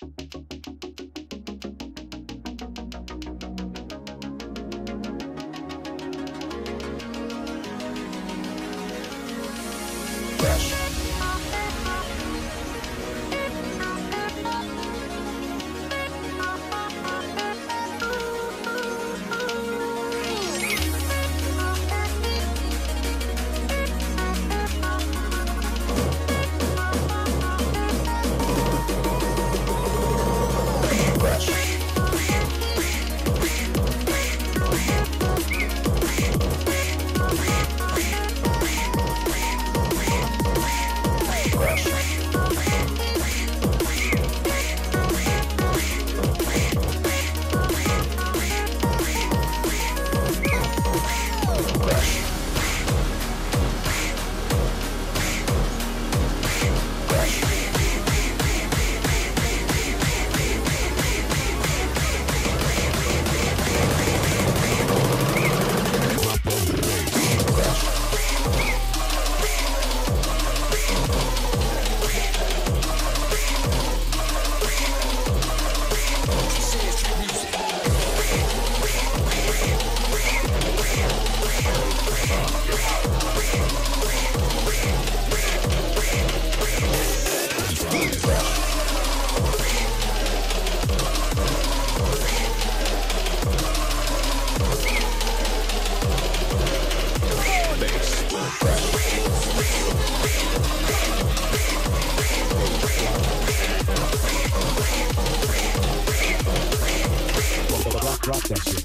Bye. session.